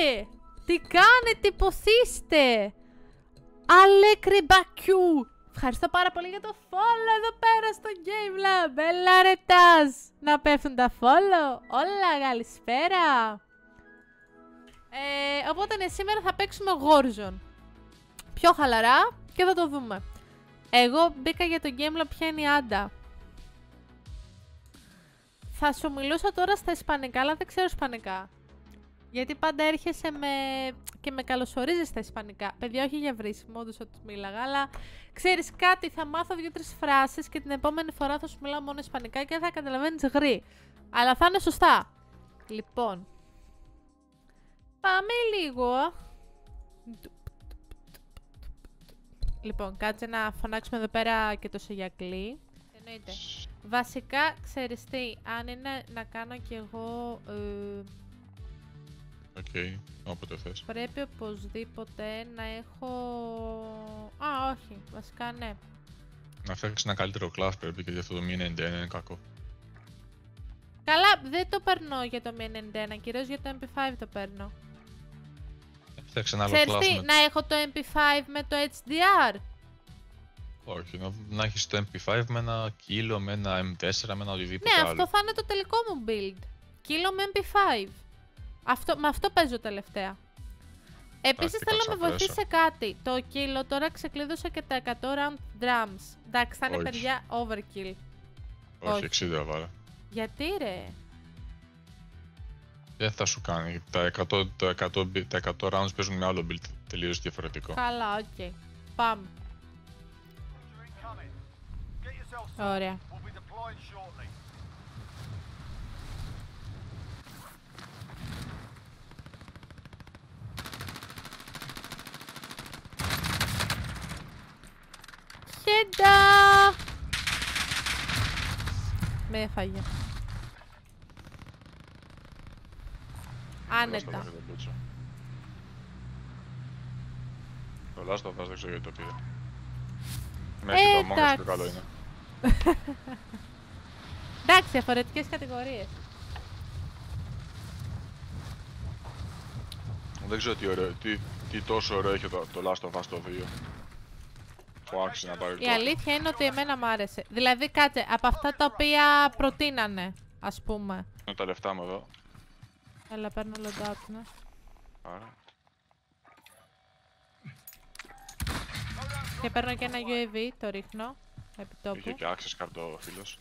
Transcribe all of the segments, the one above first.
είστε! Τι κάνετε, πώς είστε! Αλέκρε Μπακιού! Ευχαριστώ πάρα πολύ για το follow εδώ πέρα στο Game Lab. Έλα ρε Τάζ, να πέφτουν τα follow. Όλα, καλησπέρα. Ε, οπότε ναι, σήμερα θα παίξουμε Warzone. Πιο χαλαρά και θα το δούμε. Εγώ μπήκα για το Game Lab, ποια είναι η Άντα. Θα σου μιλούσα τώρα στα Ισπανικά, αλλά δεν ξέρω Ισπανικά. Γιατί πάντα έρχεσαι με... και με καλωσορίζεις στα Ισπανικά. Παιδιά, όχι για βρίσιμο, όντως ότι μίλαγα, αλλά ξέρεις κάτι, θα μάθω δύο-τρεις φράσεις και την επόμενη φορά θα σου μιλάω μόνο Ισπανικά και θα καταλαβαίνεις γρή. Αλλά θα είναι σωστά. Λοιπόν. Πάμε λίγο. Λοιπόν, κάτσε να φωνάξουμε εδώ πέρα και το Σεγιακλή. Εννοείται. Βασικά, ξέρεις τι, αν είναι να κάνω κι εγώ... Ε, OK, okay, όποτε θες. Πρέπει οπωσδήποτε να έχω... Α, όχι. Βασικά ναι. Να φτιάξεις ένα καλύτερο class πρέπει και γι' αυτό το 091 είναι κακό. Καλά, δεν το περνώ για το 091, κυρίως για το MP5 το παίρνω. Φτιάξε ένα άλλο Ξέρεις class τι, με... να έχω το MP5 με το HDR. Όχι, να, να έχεις το MP5 με ένα κιλο, με ένα M4, με ένα οτιδήποτε Ναι, άλλο. αυτό θα είναι το τελικό μου build. Κιλο με MP5. Αυτό, με αυτό παίζω τελευταία. Επίσης τι θέλω να με κάτσα βοηθήσει σε κάτι. Το κιλο τώρα ξεκλείδωσα και τα 100 round drums. Εντάξει, θα είναι Όχι. παιδιά overkill. Όχι, όχι. 60 βάλε. Γιατί ρε; Δεν θα σου κάνει. Τα 100, τα 100, μπι- τα 100 rounds παίζουν με άλλο build τελείως διαφορετικό. Καλά, οκ. Πάμε. Ωραία. We'll be deploying shortly. Χέντα! Με έφαγε. Άνετα. Το πλούτσο. Το Last of Us δεν ξέρω γιατί το πήρε. Μέχρι το Among Us εντάξει. πιο καλό είναι. Εντάξει, διαφορετικές κατηγορίες. Δεν ξέρω τι, ωραίο, τι, τι τόσο ωραίο έχει το, το Last of Us το 2. Που άρχισε να πάρει Η αλήθεια είναι ότι εμένα μου άρεσε. Δηλαδή, κάτσε, από αυτά τα οποία προτείνανε, ας πούμε. Είναι τα λεφτά μου εδώ. Έλα, παίρνω loadout, ναι. Άρα. Και παίρνω και ένα UAV, το ρίχνω. Επί Είχε τόπου. και access card ο φίλος.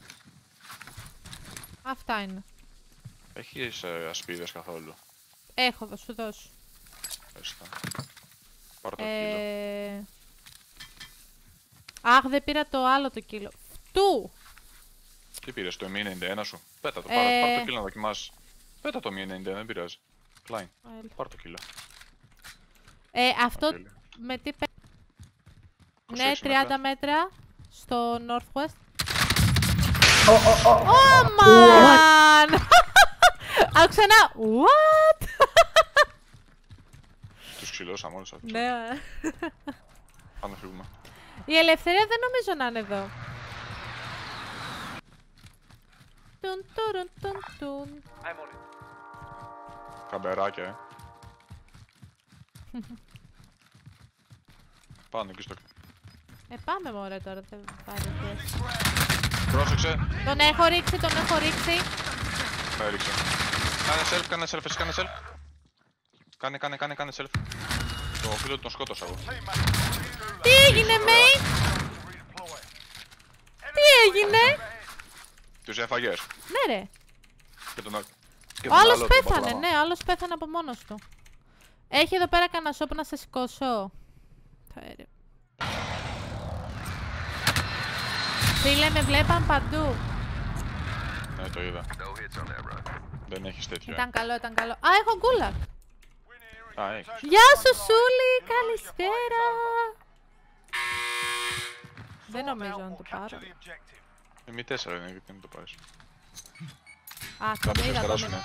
Αυτά είναι. Έχεις ε, ασπίδες καθόλου; Έχω, θα σου δώσω. Ευχαριστώ. Πάρ' το κιλο. Ε... Αχ, δεν πήρα το άλλο το κιλο. Φτού! Τι πήρες, το M91 σου; Πέτα το, Ε. πάρ' πάρ' το κιλο να δοκιμάσεις. Πέτα το M91, δεν πειράζει. Klein, Έλα. πάρ' το κιλο. Ε, αυτό Τέλεια. με τι πέ... 26 Ναι, 30 μέτρα. μέτρα στο Northwest. Oh, man! Άκουσα ένα What? Τους ξυλώσαμε όλους αυτούς. ναι. Πάμε να φύγουμε. Η ελευθερία δεν νομίζω να είναι εδώ. Τουν, τουρουν, τουν, τουν. Καμπεράκια, ε. Πάνω εκεί στο... Ε, πάμε μωρέ τώρα, δεν πάρει πιέση. Πρόσεξε. Τον έχω ρίξει, τον έχω ρίξει. Με έριξε. Κάνε self, κάνε self, εσύ κάνε self. Κάνε, κάνε, κάνε, κάνε self. Το φίλο του τον σκότωσα εγώ. Τι έγινε, mate? Τι έγινε; Τους έφαγες. Ναι ρε. Και τον, και Ο τον άλλος άλλο, τον πέθανε, Παπαδάμα. ναι, ο άλλος πέθανε από μόνος του. Έχει εδώ πέρα κανένα σώπ να σε σηκώσω. Θα έρε. Φίλε, με βλέπαν παντού. Ναι, το είδα. Δεν έχεις τέτοιο. ε. Ήταν καλό, ήταν καλό. Α, έχω γκούλακ. Α, έχεις. Γεια σου, Σούλη, καλησπέρα. Δεν νομίζω να το πάρω. Capture the objective. Ε, Μη τέσσερα είναι, γιατί δεν το πάρεις. Α, Θα το το είδα, το περάσουν. είδα.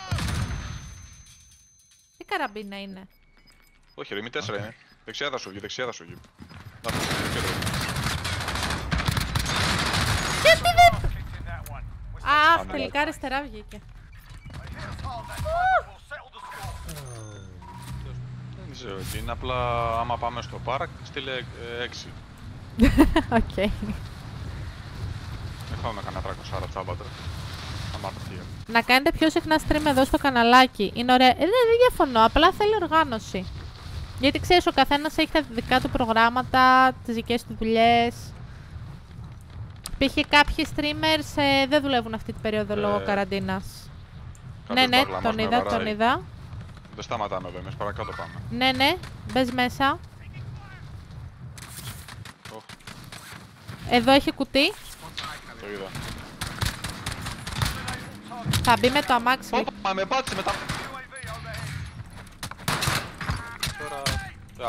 Τι καραμπίνα είναι; Όχι ρε, μη τέσσερα είναι. Δεξιά θα σου βγει, δεξιά θα σου βγει. Να το δεξιά το βγει. Γιατί δεν... Kicked in that one. We're Αχ, Πάμε, τελικά αριστερά βγήκε. Ξέρω τι είναι, απλά άμα πάμε στο πάρκ, στείλε ε, 6. Οκ. Δεν φάμε κανένα 300 τσάμπατρα. Θα μάθω τι είναι. Να κάνετε πιο συχνά stream εδώ στο καναλάκι. Είναι ωραία. Ε, δεν, δεν διαφωνώ. Απλά θέλει οργάνωση. Γιατί ξέρεις, ο καθένας έχει τα δικά του προγράμματα, τις δικές του δουλειές. Π.χ. κάποιοι streamers ε, δεν δουλεύουν αυτή την περίοδο λόγω Ε, καραντίνας. Ναι, Κάποιος ναι, μπαγλαμάς τον με είδα, τον βαράει. είδα. Δεν σταματάμε εδώ, εμείς παρακάτω πάμε. Ναι, ναι, μπες μέσα. Οχ, Εδώ έχει κουτί. το είδα. Θα μπει με το αμάξι. Όπα, με πάτησε μετά. UAV overhead. Τώρα...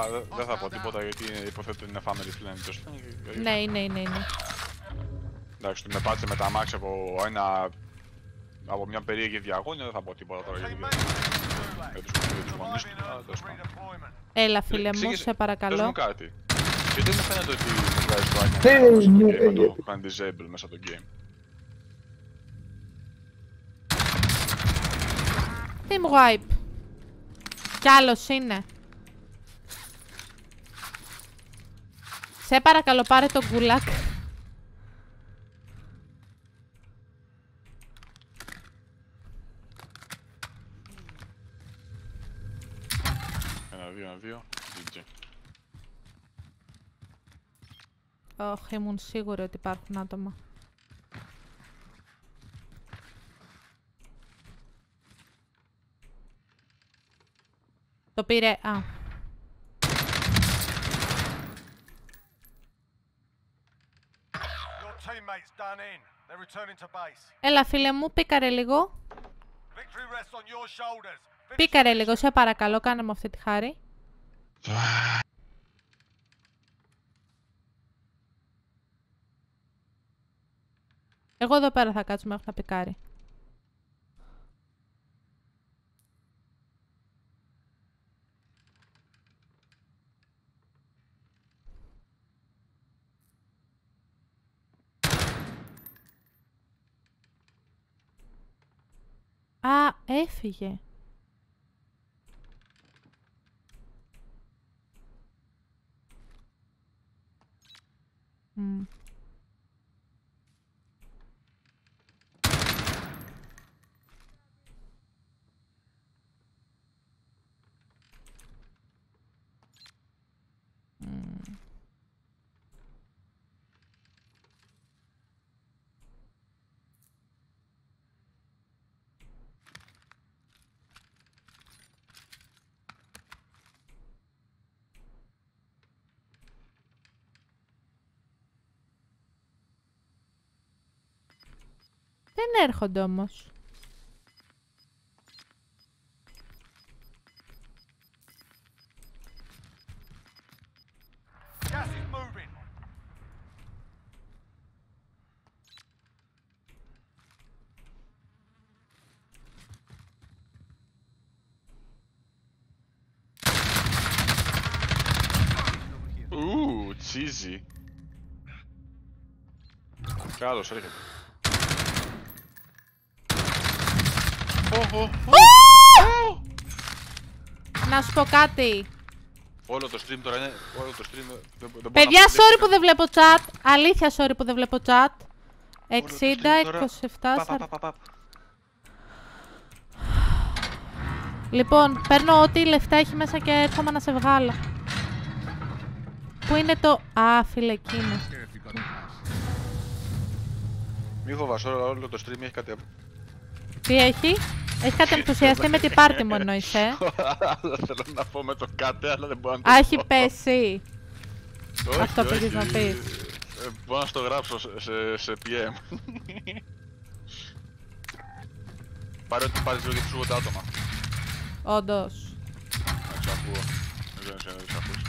Α, δε- Δεν θα πω τίποτα γιατί υποθέτω ότι είναι family friendly. τέλος πάντων. Ναι, είναι, είναι, είναι. Εντάξει, με πάτησε με τα αμάξι από ένα... Από μια περίεργη διαγώνια, δεν θα πω τίποτα τώρα γιατί... Teammates, Για τους, για τους γονείς του, surviving αλλά a τέλος πάντων. redeployment. Έλα, φίλε μου, Εξήγησε- σε Πες παρακαλώ. μου κάτι. Γιατί δεν μου φαίνεται ότι μου βγάζει το icon Ναι, μέσα στο ναι, game, ναι. να το κάνει disable μέσα το game. Team wipe. Κι άλλος είναι. Σε παρακαλώ πάρε τον γκουλάκ. Ένα, δύο, ένα, δύο. GG. Ωχ, ήμουν σίγουρη ότι υπάρχουν άτομα. Το πήρε... Α, Your teammates done in. They're returning to base. έλα φίλε μου, πήκαρε λίγο. Victory rests on your shoulders. Finish Πήκαρε λίγο, σε παρακαλώ, κάνε μου αυτή τη χάρη. Εγώ εδώ πέρα θα κάτσω μέχρι να πικάρει. Α, έφυγε. Δεν έρχονται όμως. Gas is moving. Ου, cheesy. Καλώς, έρχεται. Ω, ω, ω. Να σου πω κάτι. Όλο το stream τώρα είναι. Όλο το stream. δεν- δεν μπορώ να Παιδιά, απαντήσω. sorry που δεν βλέπω chat. Αλήθεια, sorry που δεν βλέπω chat. Όλο το 60, stream τώρα. 27, Πα, πα, 40. πα, πα, πα. Λοιπόν, παίρνω ό,τι λεφτά έχει μέσα και έρχομαι να σε βγάλω. Πού είναι το... Α, φίλε, εκεί είναι. Μη φοβάσαι, όλο όλο το stream έχει κάτι. Τι έχει; Έχεις κάτι ενθουσιαστεί με την πάρτι μου εννοείς, ε; Δεν θέλω να πω με το κάτι, αλλά δεν μπορώ να το Α, έχει πω. πέσει. Όχι, Αυτό όχι. πήγες να πεις. Ε, Μπορώ να στο γράψω σε, σε, σε PM. Πάρε ότι πάρεις λίγο γιατί σου τα άτομα. Όντως. Να τους ακούω. Δεν ξέρω αν δεν τους ακούς.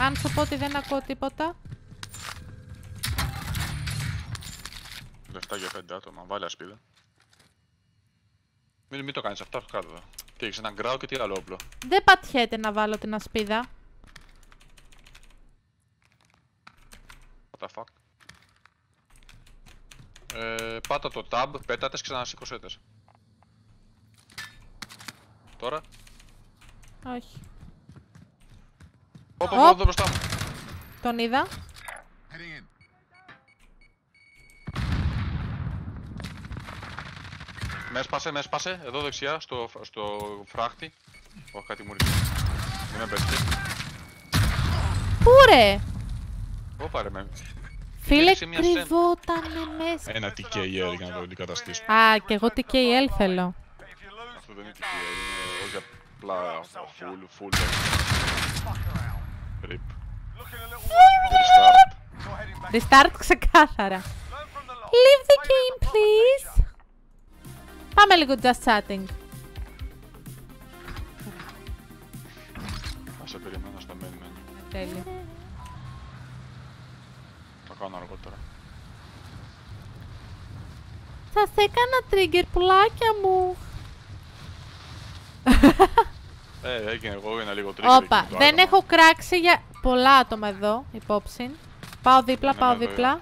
Αν σου πω ότι δεν ακούω τίποτα. Λεφτά για πέντε άτομα. Βάλε ασπίδα. Μην, μην το κάνεις αυτά, κάτω εδώ. Τι έχεις, έναν γκράου και τι άλλο όπλο. Δεν πατιέται να βάλω την ασπίδα. What the fuck; Ε, πάτα το tab, πέτατες, ξανασηκωσέτες. Τώρα. Όχι. Όπα, Οπ. πάω εδώ μπροστά μου. Τον είδα. Με έσπασε, με έσπασε. Εδώ δεξιά, στο, στο φράχτη. Όχι, κάτι μου ρίξε. Μην με πέτυχε. Πού ρε! Όπα ρε με. Φίλε, Έριξε μια σεν. κρυβότανε μέσα. Ένα TKL για να το αντικαταστήσω. Α, και εγώ TKL θέλω. But if you lose, Αυτό δεν είναι TKL, είναι όχι απλά full, full. fuck around. Rip. Looking a little worse. Restart. You're heading back. Restart ξεκάθαρα. Learn from the loss. Leave the Play with game, the proper please. Picture. Πάμε λίγο just chatting. Θα σε περιμένω στο main menu. Τέλεια. Θα κάνω αργότερα. Σας έκανα trigger πουλάκια μου. Ε, έγινε εγώ, είναι λίγο τρίγερ. Όπα, δεν έχω κράξει για πολλά άτομα εδώ, υπόψη. Πάω δίπλα, Ναι, πάω ναι, δίπλα.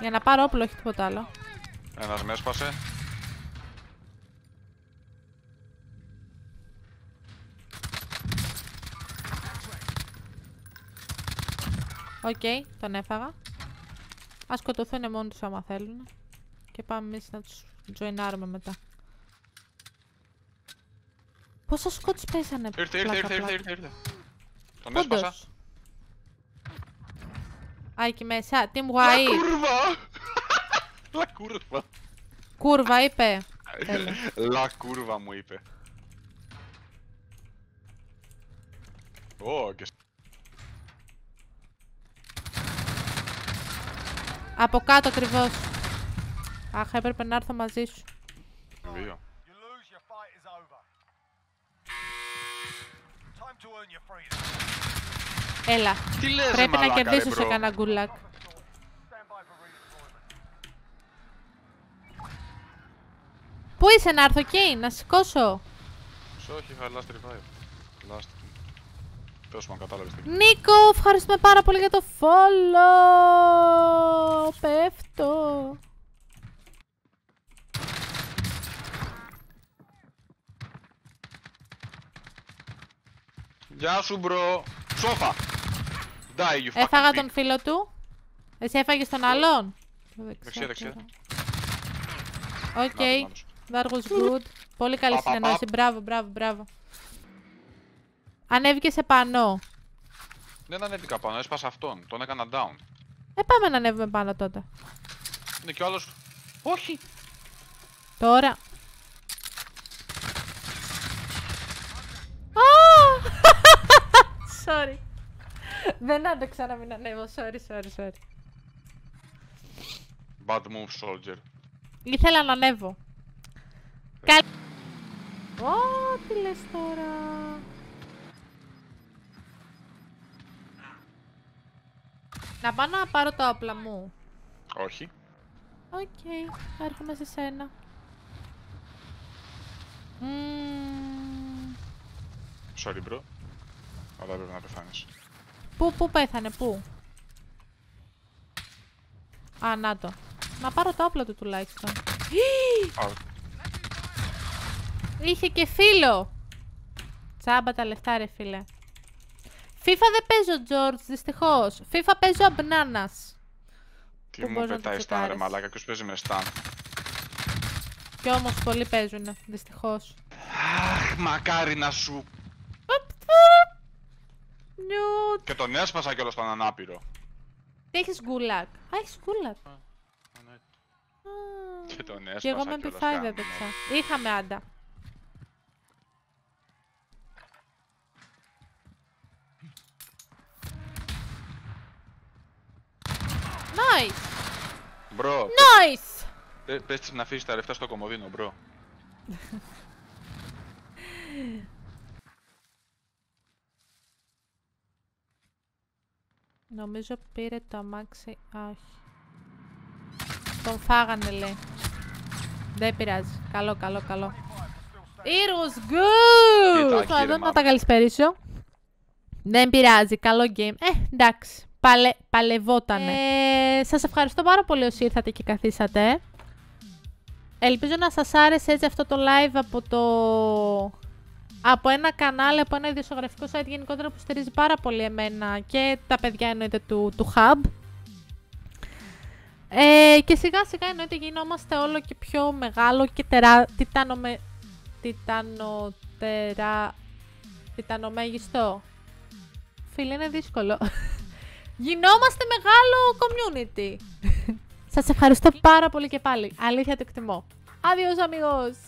Για να πάρω όπλο, όχι τίποτα άλλο. Ένας με έσπασε. Οκ, τον έφαγα. Ας σκοτωθούν μόνοι τους άμα θέλουν. Και πάμε εμείς να τους τζοινάρουμε μετά. Πόσα squads πέσανε, Ήρθε, ήρθε, πλάκα, ήρθε, ήρθε, πλάκα. ήρθε, ήρθε. Τον έσπασα. Πόντος. Α, εκεί μέσα. Team Λα Y. κούρβα! Λα κούρβα. Κούρβα, είπε. Τέλεια. Λα κούρβα μου είπε. Ω, και σ- Από κάτω ακριβώς. Αχ, έπρεπε να έρθω μαζί σου. δύο. You lose, your fight is over. Time to earn your freedom. Έλα. Τι λες, ρε Πρέπει να μαλάκα, ρε, κερδίσω σε bro. κανένα γκουλάκ. Πού είσαι να έρθω εκεί, να σηκώσω; Σε όχι, είχα last revive. Last. Τέλος πάντων, κατάλαβες τι. Νίκο, ευχαριστούμε πάρα πολύ για το follow. Πέφτω. Γεια σου, bro. Σόφα. Die, you fucking Έφαγα pig. τον φίλο του. Εσύ έφαγες τον άλλον. Δεξιά, δεξιά. Οκ. Να το, να το. That was good. Πολύ καλή Πα, πα, πα. συνεννόηση. Μπράβο, μπράβο, μπράβο. Ανέβηκες σε πανό. Δεν ανέβηκα πάνω, έσπασα αυτόν. Τον έκανα down. Ε, πάμε να ανέβουμε πάνω τότε. Είναι και ο άλλος... Όχι! Τώρα. Α! Sorry. Δεν άντεξα να μην ανέβω. Sorry, sorry, sorry. Bad move, soldier. Ήθελα να ανέβω. Καλ... Ω, τι λες τώρα. Να πάω να πάρω τα όπλα μου. Όχι. Οκ, έρχομαι σε σένα. Μμμ. Sorry, bro. Αλλά έπρεπε να πεθάνεις. Πού, πού πέθανε, πού; Α, να το. Να πάρω τα όπλα του τουλάχιστον. Α, Είχε και φίλο. Τσάμπα τα λεφτά, ρε φίλε. FIFA δεν παίζω, George, δυστυχώς. FIFA παίζω αμπνάνας. τι Πού μου μπορείς να το πετάει stun, ρε τσεκάρεις. μαλάκα, ποιος παίζει με stun; Κι όμως πολλοί παίζουνε, δυστυχώς. Αχ, μακάρι να σου... Νιουτ. Και τον έσπασα κιόλας τον ανάπηρο. Τι έχεις γκουλάκ; Α, έχεις γκουλάκ. Ναι. Α. Και τον έσπασα Και εγώ με κιόλας, MP5 κάνω, έπαιξα. ναι. Είχαμε άντα. Nice! Bro, Nice! πε- πες της να αφήσεις τα λεφτά στο κομμωδίνο, bro. Νομίζω πήρε το αμάξι. Α, όχι. Τον φάγανε λέει. Δεν πειράζει. Καλό, καλό, καλό. It was good! Κοιτάκι, Θα ρε, δω να μάνα. τα καλησπερίσω. Δεν πειράζει. Καλό game. Ε, εντάξει. Παλε, παλευότανε. Ε, σας ευχαριστώ πάρα πολύ όσοι ήρθατε και καθίσατε. Ελπίζω να σας άρεσε έτσι αυτό το live από το... Από ένα κανάλι, από ένα ιδιοσιογραφικό site γενικότερα που στηρίζει πάρα πολύ εμένα και τα παιδιά εννοείται του, του Hub. Ε, και σιγά σιγά εννοείται γινόμαστε όλο και πιο μεγάλο και τερά, τιτάνομε, τιτανοτερά, τιτανομέγιστο. Φίλε, είναι δύσκολο. Γινόμαστε μεγάλο community. Σας ευχαριστώ πάρα πολύ και πάλι. Αλήθεια το εκτιμώ. Adiós amigos.